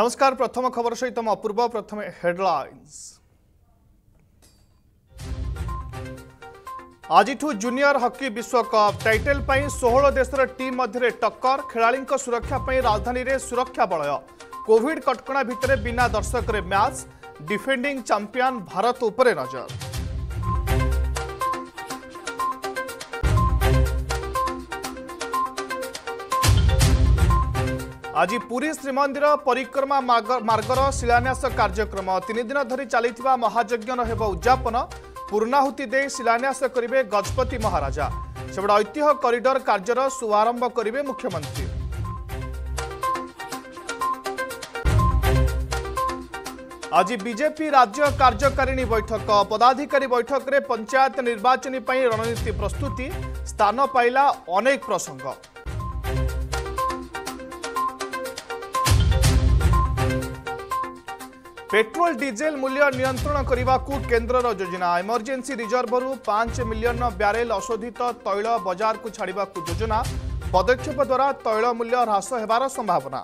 নমস্কার প্রথম খবর সহিত মো অপূর্ব প্রথমে হেডলাইন্স আজিঠু জুনিয়র হকি বিশ্বকপ টাইটেল পাই ষোহল দেশের টিম মধ্যে টক্কর খেলাড়ি সুরক্ষা পাই রাজধানীর সুরক্ষা বলয় কোভিড কটকা ভিতরে বিনা দর্শকরে ম্যাচ ডিফেন্ডিং চাম্পিয়ন ভারত উপরে নজর ଆଜି ପୁରୀ ଶ୍ରୀମନ୍ଦିର ପରିକ୍ରମା ମାର୍ଗର ଶିଳାନ୍ୟାସ କାର୍ଯ୍ୟକ୍ରମ ତିନିଦିନ ଧରି ଚାଲିଥିବା ମହାଯଜ୍ଞର ହେବ ଉଦ୍ଯାପନ ପୂର୍ଣ୍ଣାହୁତି ଦେଇ ଶିଳାନ୍ୟାସ କରିବେ ଗଜପତି ମହାରାଜା ସେପଟେ ଐତିହ୍ୟ କରିଡର କାର୍ଯ୍ୟର ଶୁଭାରମ୍ଭ କରିବେ ମୁଖ୍ୟମନ୍ତ୍ରୀ ଆଜି ବିଜେପି ରାଜ୍ୟ କାର୍ଯ୍ୟକାରିଣୀ ବୈଠକ ପଦାଧିକାରୀ ବୈଠକରେ ପଞ୍ଚାୟତ ନିର୍ବାଚନୀ ପାଇଁ ରଣନୀତି ପ୍ରସ୍ତୁତି ସ୍ଥାନ ପାଇଲା ଅନେକ ପ୍ରସଙ୍ଗ पेट्रोल डीजेल मूल्य नियंत्रण करने को केन्द्र योजना इमरजेन्सी रिजर्वर पांच मिलियन ब्यारेल अशोधित तैल बजार को छाड़क योजना पदक्षेप द्वारा तैल मूल्य ह्रास होवार संभावना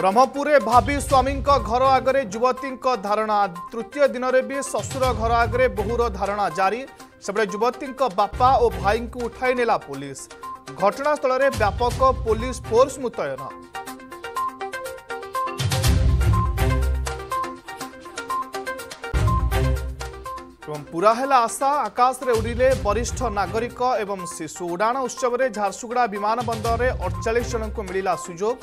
ब्रह्मपुर भाभी स्वामी घर आगे युवती धारणा तृतीय दिन में भी शशुर घर आगे बोहूर धारणा जारी सेपटे युवती बापा और भाई को उठाई नेला पुलिस ঘটনাস্থলরে ব্যাপক পুলিশ ফোর্স মোতায়ন। কোন পুরহলা আশা আকাশরে উড়িলে পরিষ্ঠ নাগরিক এবং শিশু উড়ান উৎসবরে ঝাড়সুগুড়া বিমানবন্দররে 48 জনকো মিলিলা সুযোগ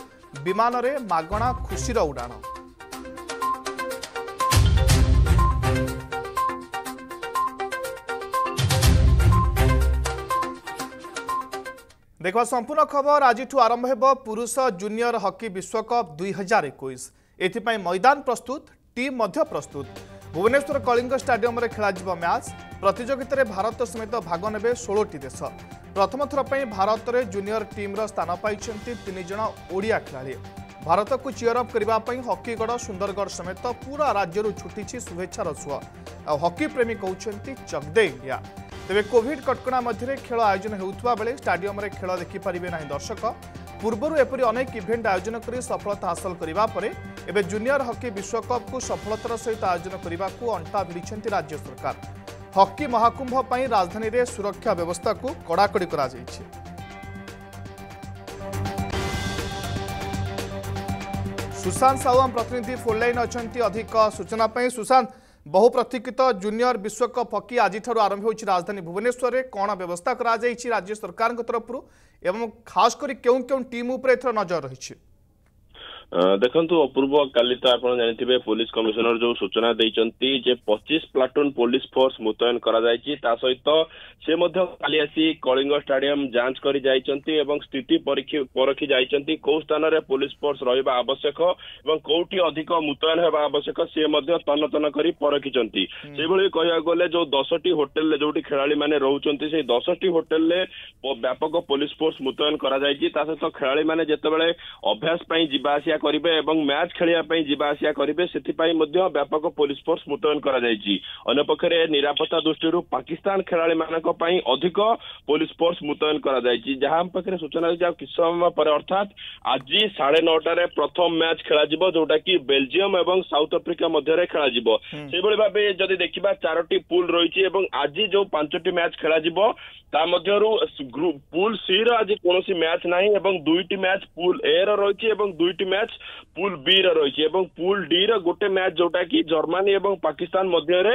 বিমানরে মাগনা খুশিৰ উৰাণ देख संपूर्ण खबर आज आरंभ हो पुरुष जूनियर हकी विश्वकप दुई हजार एक मैदान प्रस्तुत टीम प्रस्तुत भुवनेश्वर कलिंग स्टाडियम खेल मैच प्रतिजोगित भारत समेत भाग ने षोलटी देश प्रथम थर पर भारत में जूनियर टीम स्थान पाई ओडिया खिलाड़ी भारत को चियरअप करने हकीगढ़ सुंदरगढ़ समेत पूरा राज्य छुटी शुभेच्छार सुह हकी प्रेमी कहते चकदे इंडिया ତେବେ କୋଭିଡ କଟକଣା ମଧ୍ୟରେ ଖେଳ ଆୟୋଜନ ହେଉଥିବା ବେଳେ ଷ୍ଟାଡିୟମରେ ଖେଳ ଦେଖିପାରିବେ ନାହିଁ ଦର୍ଶକ ପୂର୍ବରୁ ଏପରି ଅନେକ ଇଭେଣ୍ଟ ଆୟୋଜନ କରି ସଫଳତା ହାସଲ କରିବା ପରେ ଏବେ ଜୁନିୟର ହକି ବିଶ୍ୱକପ୍କୁ ସଫଳତାର ସହିତ ଆୟୋଜନ କରିବାକୁ ଅଣ୍ଟା ଭିଡ଼ିଛନ୍ତି ରାଜ୍ୟ ସରକାର ହକି ମହାକୁମ୍ଭ ପାଇଁ ରାଜଧାନୀରେ ସୁରକ୍ଷା ବ୍ୟବସ୍ଥାକୁ କଡ଼ାକଡ଼ି କରାଯାଇଛି ସୁଶାନ୍ତ ସାହୁ ଆମ ପ୍ରତିନିଧି ଫୋନ୍ ଲାଇନ୍ ଅଛନ୍ତି ଅଧିକ ସୂଚନା ପାଇଁ ସୁଶାନ୍ତ ବହୁ ପ୍ରତୀକ୍ଷିତ ଜୁନିୟର ବିଶ୍ୱକପ୍ ହକି ଆଜିଠାରୁ ଆରମ୍ଭ ହେଉଛି ରାଜଧାନୀ ଭୁବନେଶ୍ୱରରେ କ'ଣ ବ୍ୟବସ୍ଥା କରାଯାଇଛି ରାଜ୍ୟ ସରକାରଙ୍କ ତରଫରୁ ଏବଂ ଖାସ୍ କରି କେଉଁ କେଉଁ ଟିମ୍ ଉପରେ ଏଥର ନଜର ରହିଛି ଦେଖନ୍ତୁ ଅପୂର୍ବ କାଲି ତ ଆପଣ ଜାଣିଥିବେ ପୋଲିସ କମିଶନର ଯୋଉ ସୂଚନା ଦେଇଛନ୍ତି ଯେ ପଚିଶ ପ୍ଲାଟୁନ ପୋଲିସ ଫୋର୍ସ ମୁତୟନ କରାଯାଇଛି ତା ସହିତ ସେ ମଧ୍ୟ କାଲି ଆସି କଳିଙ୍ଗ ଷ୍ଟାଡିୟମ ଯାଞ୍ଚ କରି ଯାଇଛନ୍ତି ଏବଂ ସ୍ଥିତି ପରଖି ଯାଇଛନ୍ତି କୋଉ ସ୍ଥାନରେ ପୋଲିସ ଫୋର୍ସ ରହିବା ଆବଶ୍ୟକ ଏବଂ କୋଉଠି ଅଧିକ ମୁତୟନ ହେବା ଆବଶ୍ୟକ ସିଏ ମଧ୍ୟ ତନତନ କରି ପରଖିଛନ୍ତି ସେଭଳି କହିବାକୁ ଗଲେ ଯୋଉ ଦଶଟି ହୋଟେଲରେ ଯୋଉଠି ଖେଳାଳିମାନେ ରହୁଛନ୍ତି ସେଇ ଦଶଟି ହୋଟେଲରେ ବ୍ୟାପକ ପୋଲିସ ଫୋର୍ସ ମୁତୟନ କରାଯାଇଛି ତା ସହିତ ଖେଳାଳିମାନେ ଯେତେବେଳେ ଅଭ୍ୟାସ ପାଇଁ ଯିବା ଆସିବା ଆସିବା କରିବେ ଏବଂ ମ୍ୟାଚ୍ ଖେଳିବା ପାଇଁ ଯିବା ଆସିବା କରିବେ ସେଥିପାଇଁ ମଧ୍ୟ ବ୍ୟାପକ ପୋଲିସ ଫୋର୍ସ ମୁତୟନ କରାଯାଇଛି ଅନ୍ୟପକ୍ଷରେ ନିରାପତ୍ତା ଦୃଷ୍ଟିରୁ ପାକିସ୍ତାନ ଖେଳାଳିମାନଙ୍କ ପାଇଁ ଅଧିକ ପୋଲିସ ଫୋର୍ସ ମୁତୟନ କରାଯାଇଛି ଯାହା ଆମ ପାଖରେ ସୂଚନା ରହିଛି ଆଉ କିଛି ସମୟ ପରେ ଅର୍ଥାତ୍ ଆଜି ସାଢେ ନଅଟାରେ ପ୍ରଥମ ମ୍ୟାଚ୍ ଖେଳାଯିବ ଯୋଉଟା କି ବେଲଜିୟମ ଏବଂ ସାଉଥ ଆଫ୍ରିକା ମଧ୍ୟରେ ଖେଳାଯିବ ସେହିଭଳି ଭାବେ ଯଦି ଦେଖିବା ଚାରୋଟି ପୁଲ୍ ରହିଛି ଏବଂ ଆଜି ଯୋଉ ପାଞ୍ଚଟି ମ୍ୟାଚ୍ ଖେଳାଯିବ ତା ମଧ୍ୟରୁ ପୁଲ୍ ସି ର ଆଜି କୌଣସି ମ୍ୟାଚ୍ ନାହିଁ ଏବଂ ଦୁଇଟି ମ୍ୟାଚ୍ ପୁଲ୍ ଏ ର ରହିଛି ଏବଂ ଦୁଇଟି ମ୍ୟାଚ୍ ପୁଲ୍ ବି ର ରହିଛି ଏବଂ ପୁଲ୍ ଡି ର ଗୋଟେ ମ୍ୟାଚ୍ ଯୋଉଟା କି ଜର୍ମାନୀ ଏବଂ ପାକିସ୍ତାନ ମଧ୍ୟରେ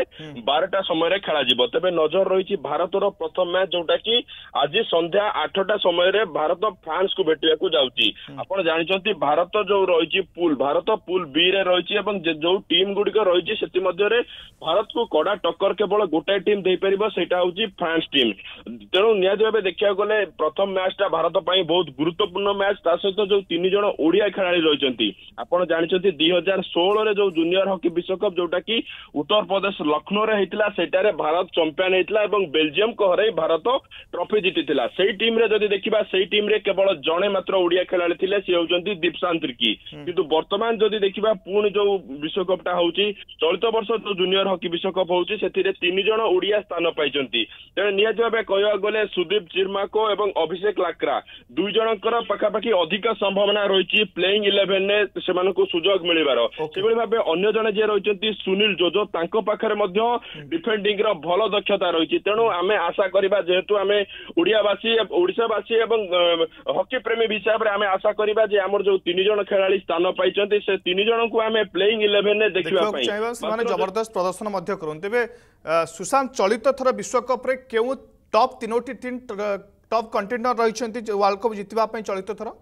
ବାରଟା ସମୟରେ ଖେଳାଯିବ ତେବେ ନଜର ରହିଛି ଭାରତର ପ୍ରଥମ ମ୍ୟାଚ୍ ଯୋଉଟା କି ଆଜି ସନ୍ଧ୍ୟା ଆଠଟା ସମୟରେ ଭାରତ ଫ୍ରାନ୍ସକୁ ଭେଟିବାକୁ ଯାଉଛି ଆପଣ ଜାଣିଛନ୍ତି ଭାରତ ଯୋଉ ରହିଛି ପୁଲ୍ ଭାରତ ପୁଲ୍ ବି ରେ ରହିଛି ଏବଂ ଯୋଉ ଟିମ୍ ଗୁଡିକ ରହିଛି ସେଥିମଧ୍ୟରେ ଭାରତକୁ କଡା ଟକ୍କର କେବଳ ଗୋଟାଏ ଟିମ୍ ଦେଇପାରିବ ସେଇଟା ହଉଛି ଫ୍ରାନ୍ସ ଟିମ୍ ତେଣୁ ନିହାତି ଭାବେ ଦେଖିବାକୁ ଗଲେ ପ୍ରଥମ ମ୍ୟାଚ୍ ଟା ଭାରତ ପାଇଁ ବହୁତ ଗୁରୁତ୍ୱପୂର୍ଣ୍ଣ ମ୍ୟାଚ୍ ତା ସହିତ ଯୋଉ ତିନି ଜଣ ଓଡ଼ିଆ ଖେଳାଳି ରହିଛନ୍ତି ଆପଣ ଜାଣିଛନ୍ତି ଦୁଇ ହଜାର ଷୋହଳରେ ଯୋଉ ଜୁନିୟର ହକି ବିଶ୍ୱକପ୍ ଯୋଉଟା କି ଉତ୍ତରପ୍ରଦେଶ ଲକ୍ଷ୍ନୌରେ ହେଇଥିଲା ସେଇଟାରେ ଭାରତ ଚମ୍ପିଆନ ହେଇଥିଲା ଏବଂ ବେଲଜିୟମକୁ ଘରେ ଭାରତ ଟ୍ରଫି ଜିତିଥିଲା ସେଇ ଟିମ୍ରେ ଯଦି ଦେଖିବା ସେଇ ଟିମ୍ରେ କେବଳ ଜଣେ ମାତ୍ର ଓଡ଼ିଆ ଖେଳାଳି ଥିଲେ ସେ ହେଉଛନ୍ତି ଦୀପଶାନ୍ତ ତିର୍କି କିନ୍ତୁ ବର୍ତ୍ତମାନ ଯଦି ଦେଖିବା ପୁଣି ଯୋଉ ବିଶ୍ୱକପ୍ଟା ହଉଛି ଚଳିତ ବର୍ଷ ଯୋଉ ଜୁନିୟର ହକି ବିଶ୍ୱକପ୍ ହଉଛି ସେଥିରେ ତିନି ଜଣ ଓଡ଼ିଆ ସ୍ଥାନ ପାଇଛନ୍ତି ତେଣୁ ନିହାତି ଭାବେ କହିବାକୁ ଗଲେ ସୁଦୀପ ଚିର୍ମାକୋ ଏବଂ ଅଭିଷେକ ଲାକ୍ରା ଦୁଇ ଜଣଙ୍କର ପାଖାପାଖି ଅଧିକ ସମ୍ଭାବନା ରହିଛି ପ୍ଲେଇଂ ଇଲେଭେନରେ ସେମାନଙ୍କୁ ସୁଯୋଗ ମିଳିବାର ସେଭଳି ଭାବେ ଅନ୍ୟ ଜଣେ ଯିଏ ରହିଛନ୍ତି ସୁନୀଲ ଜୋଜୋ ତାଙ୍କ ପାଖରେ ମଧ୍ୟ ଡିଫେଣ୍ଡିଂର ଭଲ ଦକ୍ଷତା ରହିଛି ତେଣୁ ଆମେ ଆଶା କରିବା ଯେହେତୁ ଆମେ ଓଡ଼ିଆବାସୀ ଓଡ଼ିଶାବାସୀ ଏବଂ ହକି ପ୍ରେମୀ ହିସାବରେ ଆମେ ଆଶା କରିବା ଯେ ଆମର ଯୋଉ ତିନି ଜଣ ଖେଳାଳି ସ୍ଥାନ ପାଇଛନ୍ତି ସେ ତିନି ଜଣଙ୍କୁ ଆମେ ପ୍ଲେଇଂ ଇଲେଭେନରେ ଦେଖିବା ପାଇଁ ସେମାନେ ଜବରଦସ୍ତ ପ୍ରଦର୍ଶନ ମଧ୍ୟ କରନ୍ତି ତେବେ ସୁଶାନ୍ତ ଚଳିତ ଥର ବିଶ୍ୱକପ୍ରେ କେଉଁ टप तीनो टीम टप कंटेडर रही वर्ल्ड कप जितने चलित थर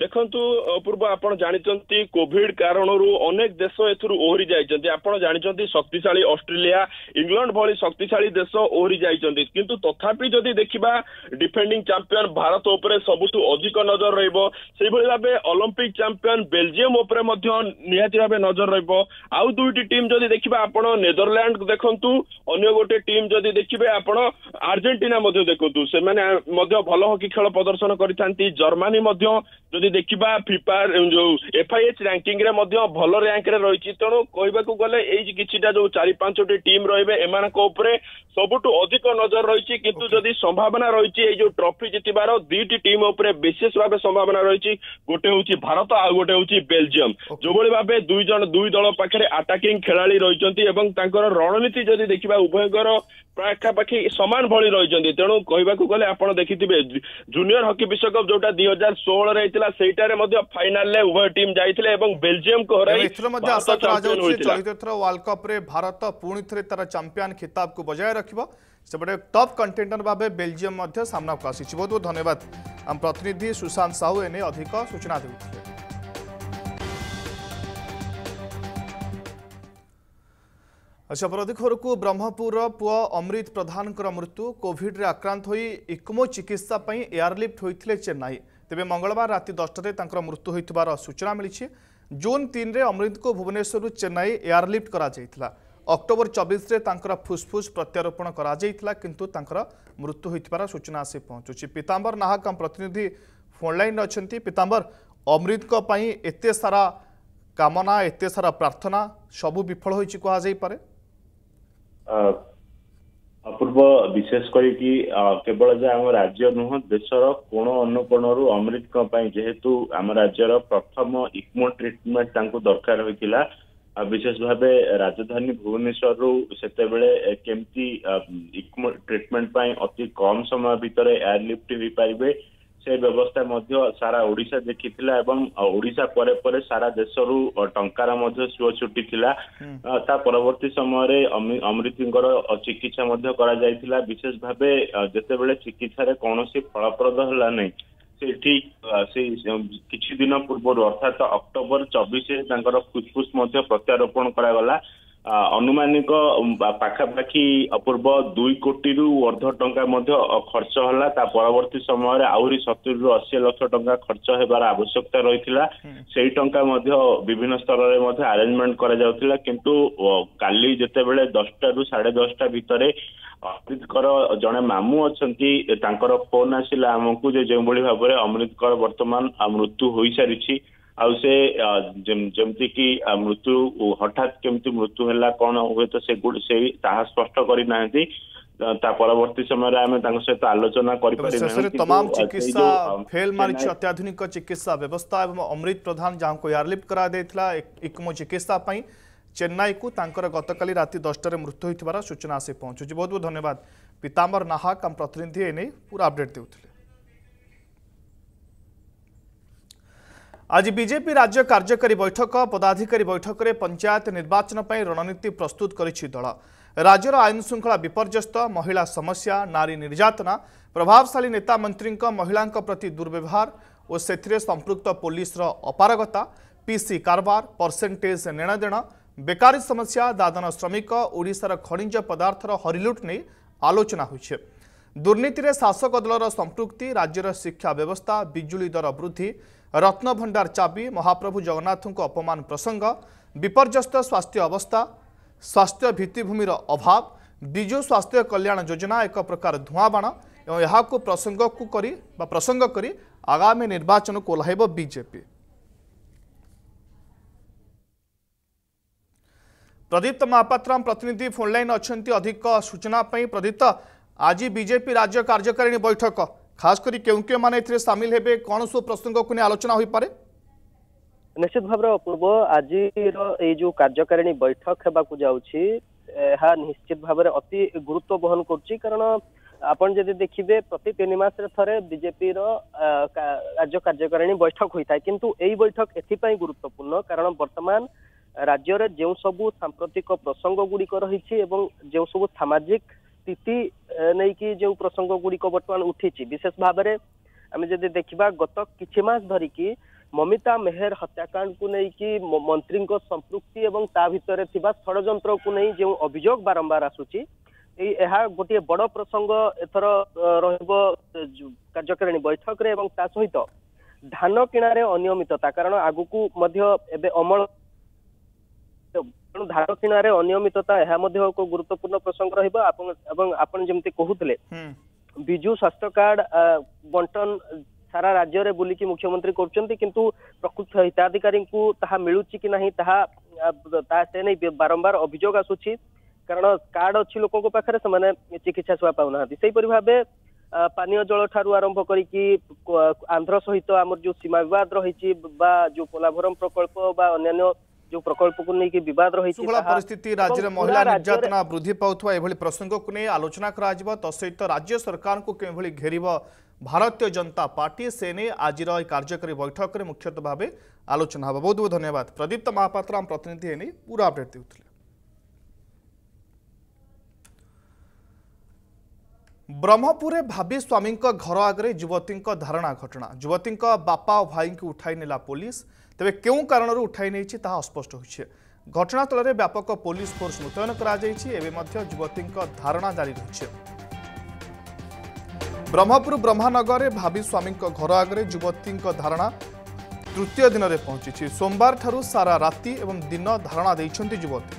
ଦେଖନ୍ତୁ ପୂର୍ବ ଆପଣ ଜାଣିଛନ୍ତି କୋଭିଡ କାରଣରୁ ଅନେକ ଦେଶ ଏଥିରୁ ଓହରି ଯାଇଛନ୍ତି ଆପଣ ଜାଣିଛନ୍ତି ଶକ୍ତିଶାଳୀ ଅଷ୍ଟ୍ରେଲିଆ ଇଂଲଣ୍ଡ ଭଳି ଶକ୍ତିଶାଳୀ ଦେଶ ଓହରି ଯାଇଛନ୍ତି କିନ୍ତୁ ତଥାପି ଯଦି ଦେଖିବା ଡିଫେଣ୍ଡିଂ ଚାମ୍ପିୟନ ଭାରତ ଉପରେ ସବୁଠୁ ଅଧିକ ନଜର ରହିବ ସେହିଭଳି ଭାବେ ଅଲମ୍ପିକ ଚାମ୍ପିୟନ ବେଲଜିୟମ ଉପରେ ମଧ୍ୟ ନିହାତି ଭାବେ ନଜର ରହିବ ଆଉ ଦୁଇଟି ଟିମ୍ ଯଦି ଦେଖିବା ଆପଣ ନେଦରଲ୍ୟାଣ୍ଡ ଦେଖନ୍ତୁ ଅନ୍ୟ ଗୋଟେ ଟିମ୍ ଯଦି ଦେଖିବେ ଆପଣ ଆର୍ଜେଣ୍ଟିନା ମଧ୍ୟ ଦେଖନ୍ତୁ ସେମାନେ ମଧ୍ୟ ଭଲ ହକି ଖେଳ ପ୍ରଦର୍ଶନ କରିଥାନ୍ତି ଜର୍ମାନୀ ମଧ୍ୟ ଯଦି ଦେଖିବା ଫିଫା ଯୋଉ ଏଫଆଇଏଚ ରେ ମଧ୍ୟ ଭଲ ରେ ରହିଛି ତେଣୁ କହିବାକୁ ଗଲେ ଏଇ କିଛିଟା ଯୋଉ ଚାରି ପାଞ୍ଚଟି ଟିମ୍ ରହିବେ ଏମାନଙ୍କ ଉପରେ ସବୁଠୁ ଅଧିକ ନଜର ରହିଛି କିନ୍ତୁ ଯଦି ସମ୍ଭାବନା ରହିଛି ଏଇ ଯୋଉ ଟ୍ରଫି ଜିତିବାର ଦୁଇଟି ଟିମ୍ ଉପରେ ବିଶେଷ ଭାବେ ସମ୍ଭାବନା ରହିଛି ଗୋଟେ ହେଉଛି ଭାରତ ଆଉ ଗୋଟେ ହେଉଛି ବେଲଜିୟମ ଯୋଉଭଳି ଭାବେ ଦୁଇ ଜଣ ଦୁଇ ଦଳ ପାଖରେ ଆଟାକିଂ ଖେଳାଳି ରହିଛନ୍ତି ଏବଂ ତାଙ୍କର ରଣନୀତି ଯଦି ଦେଖିବା ଉଭୟଙ୍କର ପାଖାପାଖି ସମାନ ଭଳି ରହିଛନ୍ତି ତେଣୁ କହିବାକୁ ଗଲେ ଆପଣ ଦେଖିଥିବେ ଜୁନିୟର ହକି ବିଶ୍ୱକପ ଯୋଉଟା ଦୁଇ ହଜାର ଷୋହଳରେ ହେଇଥିଲା ହୋଇଥିଲା ସେଇଟାରେ ମଧ୍ୟ ଫାଇନାଲରେ ଉଭୟ ଟିମ୍ ଯାଇଥିଲେ ଏବଂ ବେଲଜିୟମକୁ ହରାଇ ଏଥିରେ ମଧ୍ୟ ଆଶା କରାଯାଉଛି ଚଳିତ ଥର ୱାର୍ଲଡ କପରେ ଭାରତ ପୁଣି ଥରେ ତାର ଚାମ୍ପିୟନ ଖିତାବକୁ ବଜାୟ ରଖିବ ସେପଟେ ଟପ୍ କଣ୍ଟେଣ୍ଡର ଭାବେ ବେଲଜିୟମ ମଧ୍ୟ ସାମ୍ନାକୁ ଆସିଛି ବହୁତ ବହୁତ ଧନ୍ୟବାଦ ଆମ ପ୍ରତିନିଧି ସୁଶାନ୍ତ ସାହୁ ଏନେଇ ଅଧିକ ସୂଚନା ଦେଉଥିଲେ ଆଚ୍ଛା ପରବର୍ତ୍ତୀ ଖବରକୁ ବ୍ରହ୍ମପୁରର ପୁଅ ଅମୃତ ପ୍ରଧାନଙ୍କର ମୃତ୍ୟୁ କୋଭିଡରେ ଆକ୍ରାନ୍ତ ହୋଇ ଇକ୍ମୋ ଚିକିତ୍ସା ପାଇଁ ଏୟାରଲିଫ୍ଟ ହୋଇଥିଲେ ଚେନ୍ନାଇ ତେବେ ମଙ୍ଗଳବାର ରାତି ଦଶଟାରେ ତାଙ୍କର ମୃତ୍ୟୁ ହୋଇଥିବାର ସୂଚନା ମିଳିଛି ଜୁନ୍ ତିନିରେ ଅମୃତଙ୍କୁ ଭୁବନେଶ୍ୱରରୁ ଚେନ୍ନାଇ ଏୟାରଲିଫ୍ଟ କରାଯାଇଥିଲା ଅକ୍ଟୋବର ଚବିଶରେ ତାଙ୍କର ଫୁସ୍ଫୁସ୍ ପ୍ରତ୍ୟାରୋପଣ କରାଯାଇଥିଲା କିନ୍ତୁ ତାଙ୍କର ମୃତ୍ୟୁ ହୋଇଥିବାର ସୂଚନା ଆସି ପହଞ୍ଚୁଛି ପୀତାମ୍ବର ନାହାକ ଆମ ପ୍ରତିନିଧି ଫୋନ୍ଲାଇନ୍ରେ ଅଛନ୍ତି ପୀତାମ୍ବର ଅମୃତଙ୍କ ପାଇଁ ଏତେ ସାରା କାମନା ଏତେ ସାରା ପ୍ରାର୍ଥନା ସବୁ ବିଫଳ ହୋଇଛି କୁହାଯାଇପାରେ ଅପୂର୍ବ ବିଶେଷ କରିକି କେବଳ ଯେ ଆମ ରାଜ୍ୟ ନୁହଁ ଦେଶର କୋଣ ଅନୁକୋଣରୁ ଅମୃତଙ୍କ ପାଇଁ ଯେହେତୁ ଆମ ରାଜ୍ୟର ପ୍ରଥମ ଇକ୍ମୋ ଟ୍ରିଟମେଣ୍ଟ ତାଙ୍କୁ ଦରକାର ହୋଇଥିଲା ବିଶେଷ ଭାବେ ରାଜଧାନୀ ଭୁବନେଶ୍ୱରରୁ ସେତେବେଳେ କେମିତି ଟ୍ରିଟମେଣ୍ଟ ପାଇଁ ଅତି କମ ସମୟ ଭିତରେ ଏୟାରଲିଫ୍ଟ ହେଇପାରିବେ ସେ ବ୍ୟବସ୍ଥା ମଧ୍ୟ ସାରା ଓଡ଼ିଶା ଦେଖିଥିଲା ଏବଂ ଓଡ଼ିଶା ପରେ ପରେ ସାରା ଦେଶରୁ ଟଙ୍କାର ମଧ୍ୟ ସୁଅ ଛୁଟିଥିଲା ତା ପରବର୍ତ୍ତୀ ସମୟରେ ଅମ୍ରିତିଙ୍କର ଚିକିତ୍ସା ମଧ୍ୟ କରାଯାଇଥିଲା ବିଶେଷ ଭାବେ ଯେତେବେଳେ ଚିକିତ୍ସାରେ କୌଣସି ଫଳପ୍ରଦ ହେଲା ନାହିଁ ସେଠି ସେ କିଛି ଦିନ ପୂର୍ବରୁ ଅର୍ଥାତ ଅକ୍ଟୋବର ଚବିଶରେ ତାଙ୍କର ଫୁସ୍ଫୁସ୍ ମଧ୍ୟ ପ୍ରତ୍ୟାରୋପଣ କରାଗଲା ଅନୁମାନିକ ପାଖାପାଖି ଅପୂର୍ବ ଦୁଇ କୋଟିରୁ ଅର୍ଦ୍ଧ ଟଙ୍କା ମଧ୍ୟ ଖର୍ଚ୍ଚ ହେଲା ତା ପରବର୍ତ୍ତୀ ସମୟରେ ଆହୁରି ସତୁରିରୁ ଅଶୀ ଲକ୍ଷ ଟଙ୍କା ଖର୍ଚ୍ଚ ହେବାର ଆବଶ୍ୟକତା ରହିଥିଲା ସେଇ ଟଙ୍କା ମଧ୍ୟ ବିଭିନ୍ନ ସ୍ତରରେ ମଧ୍ୟ ଆରେଞ୍ଜମେଣ୍ଟ କରାଯାଉଥିଲା କିନ୍ତୁ କାଲି ଯେତେବେଳେ ଦଶଟାରୁ ସାଢେ ଦଶଟା ଭିତରେ ଅମ୍ରିତଙ୍କର ଜଣେ ମାମୁଁ ଅଛନ୍ତି ତାଙ୍କର ଫୋନ୍ ଆସିଲା ଆମକୁ ଯେ ଯେଉଁଭଳି ଭାବରେ ଅମ୍ରିତଙ୍କର ବର୍ତ୍ତମାନ ମୃତ୍ୟୁ ହୋଇସାରିଛି ଆଉ ସେ ଯେମିତିକି ମୃତ୍ୟୁ ହଠାତ୍ କେମିତି ମୃତ୍ୟୁ ହେଲା କ'ଣ ହୁଏତ ସେ ସେଇ ତାହା ସ୍ପଷ୍ଟ କରିନାହାନ୍ତି ତା ପରବର୍ତ୍ତୀ ସମୟରେ ଆମେ ତାଙ୍କ ସହିତ ଆଲୋଚନା କରିପାରିବା ତମାମ ଚିକିତ୍ସା ଫେଲ ମାରିଛି ଅତ୍ୟାଧୁନିକ ଚିକିତ୍ସା ବ୍ୟବସ୍ଥା ଏବଂ ଅମୃତ ପ୍ରଧାନ ଯାହାଙ୍କୁ ଏୟାରଲିଫ୍ଟ କରାଯାଇଥିଲା ଏକମ ଚିକିତ୍ସା ପାଇଁ ଚେନ୍ନାଇକୁ ତାଙ୍କର ଗତକାଲି ରାତି ଦଶଟାରେ ମୃତ୍ୟୁ ହୋଇଥିବାର ସୂଚନା ଆସି ପହଞ୍ଚୁଛି ବହୁତ ବହୁତ ଧନ୍ୟବାଦ ପିତାମ୍ବର ନାହାକ ଆମ ପ୍ରତିନିଧି ଏନେଇ ପୁରା ଅପଡେଟ୍ ଦେଉଥିଲେ আজ বিজেপি রাজ্য কার্যকরী বৈঠক পদাধিকারী বৈঠকরে পঞ্চায়েত নির্বাচন পাই রণনীতি প্রস্তুত করেছে দল রাজ্যর আইন শৃঙ্খলা বিপর্যস্ত মহিলা সমস্যা নারী নির্যাতনা প্রভাবশালী নেতা মন্ত্রী মহিলা প্রতি দুর্ব্যবহার ও সেথিরে সম্পৃক্ত পুলিশর অপারগতা পিসি কারবার পরসেটেজ ନେଣଦେଣ ବେକାରୀ ସମସ୍ୟା ଦାଦନ ଶ୍ରମିକ ଓଡ଼ିଶାର ଖଣିଜ ପଦାର୍ଥର ହରିଲୁଟ ନେଇ ଆଲୋଚନା ହୋଇଛି ଦୁର୍ନୀତିରେ ଶାସକ ଦଳର ସମ୍ପୃକ୍ତି ରାଜ୍ୟର ଶିକ୍ଷା ବ୍ୟବସ୍ଥା ବିଜୁଳି ଦର ବୃଦ୍ଧି रत्न भंडार चाबी महाप्रभु जगन्नाथों अपमान प्रसंग विपर्यस्त स्वास्थ्य अवस्था स्वास्थ्य भित्तिमि अभाव विजु स्वास्थ्य कल्याण योजना एक प्रकार धूआबाण प्रसंग को करी बा प्रसंग करी आगामी निर्वाचन को ओह्ल बीजेपी प्रदीप्त महापात्र प्रतिनिधि फोनलाइन अच्छा अधिक सूचना पर प्रदीप्त आज बीजेपी राज्य कार्यकारिणी बैठक खास कर क्यों क्यों मैंने सामिल हे कौन सब प्रसंग को नहीं आलोचना हो पाए ନିଶ୍ଚିତ ଭାବରେ ଅପୂର୍ବ ଆଜିର ଏଇ ଯୋଉ କାର୍ଯ୍ୟକାରିଣୀ ବୈଠକ ହେବାକୁ ଯାଉଛି ଏହା ନିଶ୍ଚିତ ଭାବରେ ଅତି ଗୁରୁତ୍ୱ ବହନ କରୁଛି କାରଣ ଆପଣ ଯଦି ଦେଖିବେ ପ୍ରତି ତିନି ମାସରେ ଥରେ ବିଜେପିର ରାଜ୍ୟ କାର୍ଯ୍ୟକାରିଣୀ ବୈଠକ ହୋଇଥାଏ କିନ୍ତୁ ଏଇ ବୈଠକ ଏଥିପାଇଁ ଗୁରୁତ୍ୱପୂର୍ଣ୍ଣ କାରଣ ବର୍ତ୍ତମାନ ରାଜ୍ୟରେ ଯେଉଁ ସବୁ ସାମ୍ପ୍ରତିକ ପ୍ରସଙ୍ଗ ଗୁଡ଼ିକ ରହିଛି ଏବଂ ଯେଉଁ ସବୁ ସାମାଜିକ ସ୍ଥିତି ନେଇକି ଯେଉଁ ପ୍ରସଙ୍ଗ ଗୁଡ଼ିକ ବର୍ତ୍ତମାନ ଉଠିଛି ବିଶେଷ ଭାବରେ ଆମେ ଯଦି ଦେଖିବା ଗତ କିଛି ମାସ ଧରିକି ମମିତା ମେହେର ହତ୍ୟାକାଣ୍ଡକୁ ନେଇକି ମନ୍ତ୍ରୀଙ୍କ ସମ୍ପୃକ୍ତି ଏବଂ ତା ଭିତରେ ଥିବା ଷଡ଼ଯନ୍ତ୍ରକୁ ନେଇ ଯେଉଁ ଅଭିଯୋଗ ବାରମ୍ବାର ଆସୁଛି ଏଇ ଏହା ଗୋଟିଏ ବଡ଼ ପ୍ରସଙ୍ଗ ଏଥର ରହିବ କାର୍ଯ୍ୟକାରିଣୀ ବୈଠକରେ ଏବଂ ତା ସହିତ ଧାନ କିଣାରେ ଅନିୟମିତତା କାରଣ ଆଗକୁ ମଧ୍ୟ ଏବେ ଅମଳ ତେଣୁ ଧାନ କିଣାରେ ଅନିୟମିତତା ଏହା ମଧ୍ୟ ଏକ ଗୁରୁତ୍ୱପୂର୍ଣ୍ଣ ପ୍ରସଙ୍ଗ ରହିବ ଏବଂ ଆପଣ ଯେମିତି କହୁଥିଲେ ବିଜୁ ସ୍ୱାସ୍ଥ୍ୟ କାର୍ଡ ବଣ୍ଟନ ସାରା ରାଜ୍ୟରେ ବୁଲିକି ମୁଖ୍ୟମନ୍ତ୍ରୀ କରୁଛନ୍ତି କିନ୍ତୁ ପ୍ରକୃତ ହିତାଧିକାରୀଙ୍କୁ ତାହା ମିଳୁଛି କି ନାହିଁ ତାହା ତାହା ସେ ନେଇ ବାରମ୍ବାର ଅଭିଯୋଗ ଆସୁଛି କାରଣ କାର୍ଡ ଅଛି ଲୋକଙ୍କ ପାଖରେ ସେମାନେ ଚିକିତ୍ସା ସେବା ପାଉନାହାନ୍ତି ସେହିପରି ଭାବେ ପାନୀୟ ଜଳ ଠାରୁ ଆରମ୍ଭ କରିକି ଆନ୍ଧ୍ର ସହିତ ଆମର ଯୋଉ ସୀମା ବିବାଦ ରହିଛି ବା ଯୋଉ ପୋଲାଭରମ ପ୍ରକଳ୍ପ ବା ଅନ୍ୟାନ୍ୟ जो प्रकल्प को लेकिन रहिछि रही परिस्थिति राज्य में महिला निर्यातना वृद्धि पाता यह प्रसंग को नहीं आलोचना करा जबो तसहित राज्य सरकारको केभली घेरिबो भारतीय जनता पार्टी से नहीं आज कार्यकारी बैठक में मुख्यतः भाव आलोचना हाँ बहुत बहुत धन्यवाद प्रदीप्त महापात्र आम प्रतिनिधि हेनी पूरा अपडेट दिउथले ବ୍ରହ୍ମପୁରରେ ଭାବି ସ୍ୱାମୀଙ୍କ ଘର ଆଗରେ ଯୁବତୀଙ୍କ ଧାରଣା ଘଟଣା ଯୁବତୀଙ୍କ ବାପା भाई को उठाई नेला पुलिस ତେବେ କେଉଁ କାରଣରୁ ଉଠାଇ ନେଇଛି ତାହା ଅସ୍ପଷ୍ଟ ହୋଇଛି ଘଟଣାସ୍ଥଳରେ ବ୍ୟାପକ ପୋଲିସ ଫୋର୍ସ ମୁତୟନ କରାଯାଇଛି ଏବେ ମଧ୍ୟ ଯୁବତୀଙ୍କ ଧାରଣା ଜାରି ରହିଛି ବ୍ରହ୍ମପୁର ବ୍ରହ୍ମାନଗରରେ ଭାବି ସ୍ୱାମୀଙ୍କ ଘର ଆଗରେ ଯୁବତୀଙ୍କ ଧାରଣା ତୃତୀୟ ଦିନରେ ପହଞ୍ଚିଛି ସୋମବାରଠାରୁ ସାରା ରାତି ଏବଂ ଦିନ ଧାରଣା ଦେଇଛନ୍ତି ଯୁବତୀ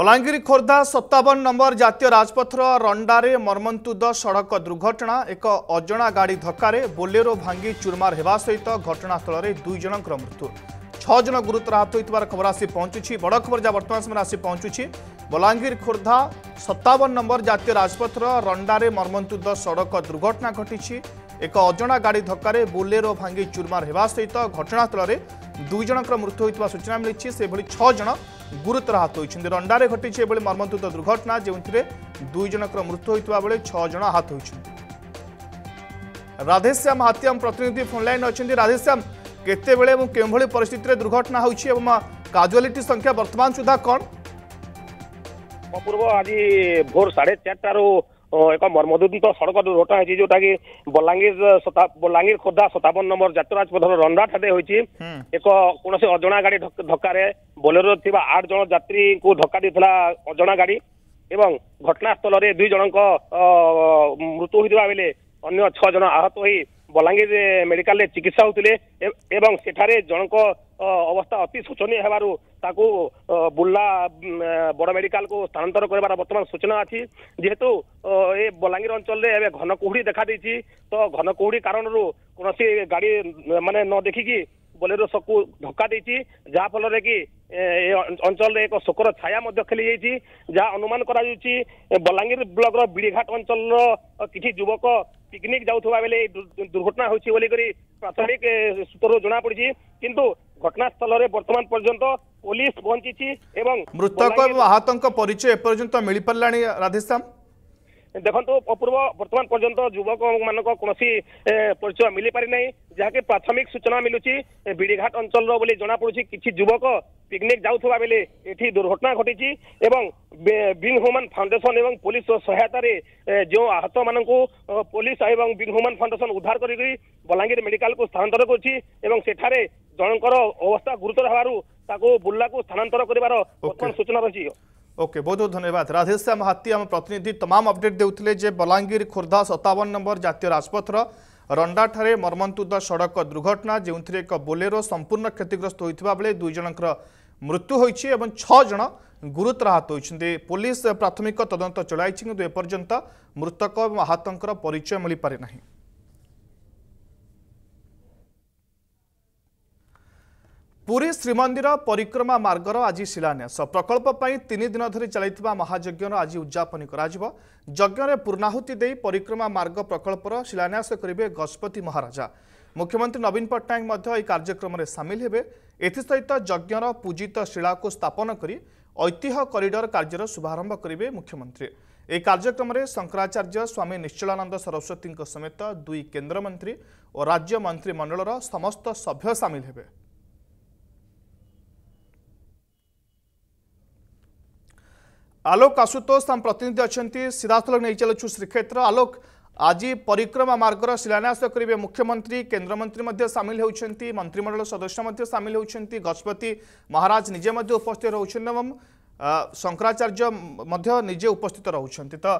ବଲାଙ୍ଗୀର ଖୋର୍ଦ୍ଧା ସତାବନ ନମ୍ବର ଜାତୀୟ ରାଜପଥର ରଣ୍ଡାରେ ମର୍ମନ୍ତୁଦ ସଡ଼କ ଦୁର୍ଘଟଣା ଏକ ଅଜଣା ଗାଡ଼ି ଧକ୍କାରେ ବୋଲେରୋ ଭାଙ୍ଗି ଚୁର୍ମାର ହେବା ସହିତ ଘଟଣାସ୍ଥଳରେ ଦୁଇ ଜଣଙ୍କର ମୃତ୍ୟୁ ଛଅ ଜଣ ଗୁରୁତର ଆହତ ହୋଇଥିବାର ଖବର ଆସି ପହଞ୍ଚୁଛି ବଡ଼ ଖବର ଯାହା ବର୍ତ୍ତମାନ ସମୟରେ ଆସି ପହଞ୍ଚୁଛି ବଲାଙ୍ଗୀର ଖୋର୍ଦ୍ଧା ସତାବନ ନମ୍ବର ଜାତୀୟ ରାଜପଥର ରଣ୍ଡାରେ ମର୍ମନ୍ତୁଦ ସଡ଼କ ଦୁର୍ଘଟଣା ଘଟିଛି ଏକ ଅଜଣା ଗାଡ଼ି ଧକ୍କାରେ ବୋଲେରୋ ଭାଙ୍ଗି ଚୁର୍ମାର ହେବା ସହିତ ଘଟଣାସ୍ଥଳରେ দুই জনকর মৃত্যু হয়েছে সূচনা মিলিছে সেইভাবে ছজন গুরুতর আহত হয়েছেন রণ্ডারে ঘটিছে এভাবে মর্মন্তুদ দুর্ঘটনা যে দুই জনকর মৃত্যু হয়েছে বেড়ে ছজন আহত হয়েছেন রাধেশ্যাম হাতিয়াম প্রতিনিধি ফোনলাইন অনেক রাধেশ্যাম কেতবে এবং কেভাবে পরিস্থিতিতে দুর্ঘটনা হচ্ছে এবং কাজুয়ালিটি সংখ্যা বর্তমান সুদ্ধা কণ পূর্ব আজ ভোর সাড়ে চারটার ଏକ ମର୍ମଦୁଦୀତ ସଡ଼କ ଦୁର୍ଘଟଣା ହେଇଛି ଯୋଉଟାକି ବଲାଙ୍ଗୀର ବଲାଙ୍ଗୀର ଖୋର୍ଦ୍ଧା ସତାବନ ନମ୍ବର ଜାତୀୟ ରାଜପଥର ରଣ୍ଡାଠାରେ ହୋଇଛି ଏକ କୌଣସି ଅଜଣା ଗାଡି ଧକ୍କାରେ ବୋଲେରୋ ଥିବା ଆଠ ଜଣ ଯାତ୍ରୀଙ୍କୁ ଧକ୍କା ଦେଇଥିଲା ଅଜଣା ଗାଡି ଏବଂ ଘଟଣାସ୍ଥଳରେ ଦୁଇ ଜଣଙ୍କ ମୃତ୍ୟୁ ହୋଇଥିବା ବେଳେ ଅନ୍ୟ ଛଅ ଜଣ ଆହତ ହୋଇ ବଲାଙ୍ଗୀର ମେଡିକାଲରେ ଚିକିତ୍ସା ହେଉଥିଲେ ଏବଂ ସେଠାରେ ଜଣଙ୍କ ଅବସ୍ଥା ଅତି ଶୋଚନୀୟ ହେବାରୁ ତାକୁ ବୁର୍ଲା ବଡ଼ ମେଡିକାଲକୁ ସ୍ଥାନାନ୍ତର କରିବାର ବର୍ତ୍ତମାନ ସୂଚନା ଅଛି ଯେହେତୁ ଏ ବଲାଙ୍ଗୀର ଅଞ୍ଚଳରେ ଏବେ ଘନ କୁହୁଡ଼ି ଦେଖାଦେଇଛି ତ ଘନ କୁହୁଡ଼ି କାରଣରୁ କୌଣସି ଗାଡ଼ି ମାନେ ନ ଦେଖିକି ବୋଲେରୋ ସକୁ ଧକ୍କା ଦେଇଛି ଯାହାଫଳରେ କି ଏ ଅଞ୍ଚଳରେ ଏକ ଶୋକର ଛାୟା ମଧ୍ୟ ଖେଳିଯାଇଛି ଯାହା ଅନୁମାନ କରାଯାଉଛି ବଲାଙ୍ଗୀର ବ୍ଲକର ବିଡ଼ିଘାଟ ଅଞ୍ଚଳର କିଛି ଯୁବକ ପିକନିକ ଯାଉଥିବା ବେଳେ ଏହି ଦୁର୍ଘଟଣା ହୋଇଛି ବୋଲିକରି ପ୍ରାଥମିକ ସୂତ୍ରରୁ ଜଣାପଡ଼ିଛି କିନ୍ତୁ ଘଟଣାସ୍ଥଳରେ ବର୍ତ୍ତମାନ ପର୍ଯ୍ୟନ୍ତ ପୋଲିସ ପହଞ୍ଚିଛି ଏବଂ ମୃତକ ଏବଂ ଆହତଙ୍କ ପରିଚୟ ଏପର୍ଯ୍ୟନ୍ତ ମିଳିପାରିଲାଣି ରାଧେଶ୍ୟାମ ଦେଖନ୍ତୁ ଅପୂର୍ବ ବର୍ତ୍ତମାନ ପର୍ଯ୍ୟନ୍ତ ଯୁବକମାନଙ୍କ କୌଣସି ପରିଚୟ ମିଳିପାରି ନାହିଁ ଯାହାକି ପ୍ରାଥମିକ ସୂଚନା ମିଳୁଛି ବିଡ଼ିଘାଟ ଅଞ୍ଚଳର ବୋଲି ଜଣାପଡୁଛି କିଛି ଯୁବକ ପିକନିକ ଯାଉଥିବା ବେଳେ ଏଠି ଦୁର୍ଘଟଣା ଘଟିଛି ଏବଂ ବିନ୍ ହ୍ୟୁମାନ ଫାଉଣ୍ଡେସନ ଏବଂ ପୋଲିସର ସହାୟତାରେ ଯେଉଁ ଆହତମାନଙ୍କୁ ପୋଲିସ ଏବଂ ବିନ୍ ହ୍ୟୁମାନ ଫାଉଣ୍ଡେସନ ଉଦ୍ଧାର କରିକି ବଲାଙ୍ଗୀର ମେଡିକାଲକୁ ସ୍ଥାନାନ୍ତର କରିଛି ଏବଂ ସେଠାରେ ଜଣଙ୍କର ଅବସ୍ଥା ଗୁରୁତର ହେବାରୁ ତାକୁ ବୁର୍ଲାକୁ ସ୍ଥାନାନ୍ତର କରିବାର ବର୍ତ୍ତମାନ ସୂଚନା ରହିଛି ओके बहुत बहुत धन्यवाद राधेश्याम हाथी आम प्रतिनिधि तमाम अपडेट देते जे बलांगीर खोर्धा सतावन नंबर जितियों राजपथर रंडा ठारे मर्मंतुद सड़क दुर्घटना जो थी एक बोलेरो संपूर्ण क्षतिग्रस्त होता बेले दुईजर मृत्यु हो छजन गुरुतर आहत होती पुलिस प्राथमिक तदंत चलाई कि मृतक आहतों परिचय मिल पारिना ପୁରୀ ଶ୍ରୀମନ୍ଦିର ପରିକ୍ରମା ମାର୍ଗର ଆଜି ଶିଳାନ୍ୟାସ ପ୍ରକଳ୍ପ ପାଇଁ ତିନି ଦିନ ଧରି ଚାଲିଥିବା ମହାଯଜ୍ଞର ଆଜି ଉଦ୍ଯାପନୀ କରାଯିବ ଯଜ୍ଞରେ ପୂର୍ଣ୍ଣାହୁତି ଦେଇ ପରିକ୍ରମା ମାର୍ଗ ପ୍ରକଳ୍ପର ଶିଳାନ୍ୟାସ କରିବେ ଗଜପତି ମହାରାଜା ମୁଖ୍ୟମନ୍ତ୍ରୀ ନବୀନ ପଟ୍ଟନାୟକ ମଧ୍ୟ ଏହି କାର୍ଯ୍ୟକ୍ରମରେ ସାମିଲ ହେବେ ଏଥିସହିତ ଯଜ୍ଞର ପୂଜିତ ଶିଳାକୁ ସ୍ଥାପନ କରି ଐତିହ୍ୟ କରିଡର କାର୍ଯ୍ୟର ଶୁଭାରମ୍ଭ କରିବେ ମୁଖ୍ୟମନ୍ତ୍ରୀ ଏହି କାର୍ଯ୍ୟକ୍ରମରେ ଶଙ୍କରାଚାର୍ଯ୍ୟ ସ୍ୱାମୀ ନିଶ୍ଚଳାନନ୍ଦ ସରସ୍ୱତୀଙ୍କ ସମେତ ଦୁଇ କେନ୍ଦ୍ରମନ୍ତ୍ରୀ ଓ ରାଜ୍ୟ ମନ୍ତ୍ରୀମଣ୍ଡଳର ସମସ୍ତ ସଭ୍ୟ ସାମିଲ ହେବେ আলোক আশুতোষ তাম প্রতিনিধি অনেক সিধাসলখ নিয়ে চলছু শ্রীক্ষেত্র আলোক আজ পরিক্রমা মার্গর শিলান্যাস করবে মুখ্যমন্ত্রী কেন্দ্রমন্ত্রী সামিল হচ্ছেন মন্ত্রিমণ্ডল সদস্য সামিল হচ্ছেন গজপতি মহারাজ নিজে উপস্থিত রয়েছেন এবং শঙ্করাচার্য নিজে উপস্থিত রয়েছেন তো